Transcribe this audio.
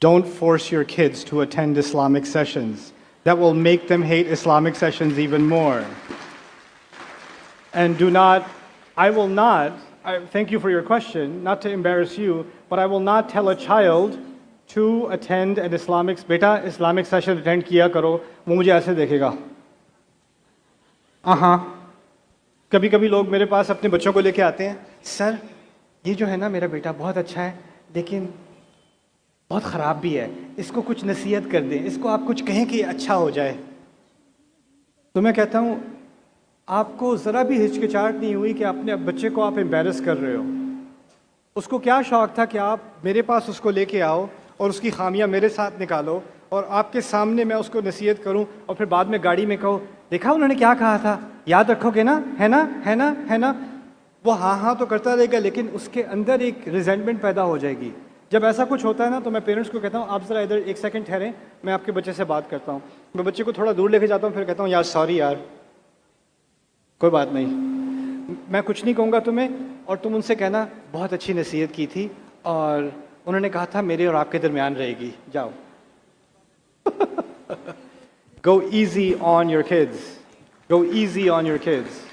Don't force your kids to attend Islamic sessions. That will make them hate Islamic sessions even more. And do not, I will not, I, thank you for your question, not to embarrass you, but I will not tell a child to attend an Islamic, बेटा Islamic session attend किया करो वो मुझे ऐसे देखेगा हाँ कभी कभी लोग मेरे पास अपने बच्चों को लेके आते हैं सर ये जो है ना मेरा बेटा बहुत अच्छा है लेकिन बहुत ख़राब भी है। इसको कुछ नसीहत कर दें। इसको आप कुछ कहें कि अच्छा हो जाए। तो मैं कहता हूँ, आपको ज़रा भी हिचकिचाहट नहीं हुई कि अपने बच्चे को आप एम्बेरस कर रहे हो। उसको क्या शौक था कि आप मेरे पास उसको लेके आओ और उसकी खामियाँ मेरे साथ निकालो और आपके सामने मैं उसको नसीहत करूँ और फिर बाद में गाड़ी में कहो, देखा उन्होंने क्या कहा था? याद रखोगे ना? है ना? है ना? है ना? वो हाँ हाँ तो करता रहेगा, लेकिन उसके अंदर एक रिजेंटमेंट पैदा हो जाएगी। जब ऐसा कुछ होता है ना तो मैं पेरेंट्स को कहता हूँ, आप ज़रा इधर एक सेकंड ठहरें, मैं आपके बच्चे से बात करता हूँ। मैं बच्चे को थोड़ा दूर लेके जाता हूँ, फिर कहता हूँ, यार सॉरी यार, कोई बात नहीं। मैं कुछ नहीं कहूँगा तुम्हें। और तुम उनसे कहना, बहुत अच्छी नसीहत की थी और उन्होंने कहा था मेरे और आपके दरमियान रहेगी। जाओ। Go easy on your kids. Go easy on your kids.